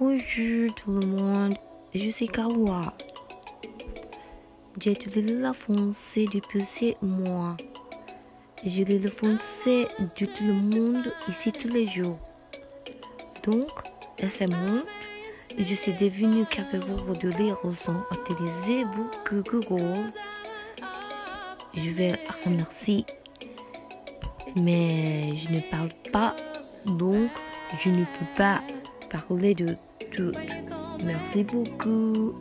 Bonjour tout le monde, je suis Kawa. J'ai étudié le français depuis 7 mois. Je lis le français de tout le monde ici tous les jours. Donc, à ce moment, je suis devenue capable de lire sans utiliser beaucoup Google. Je vais remercier. Mais je ne parle pas, donc je ne peux pas parler de Merci beaucoup.